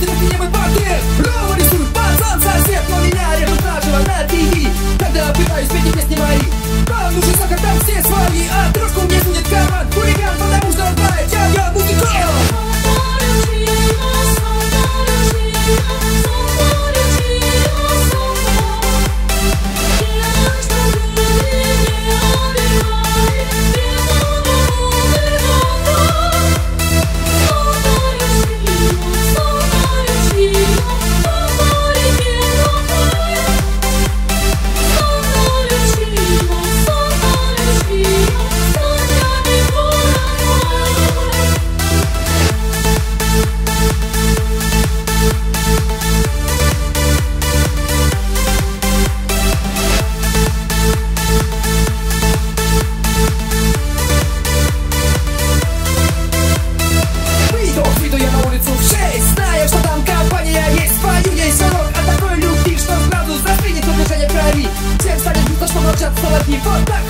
Эти такие мы порты Роу рисует пацан сосед Но меня режут заживо на ТВ Когда пытаюсь петь их песни мои. Fuck back.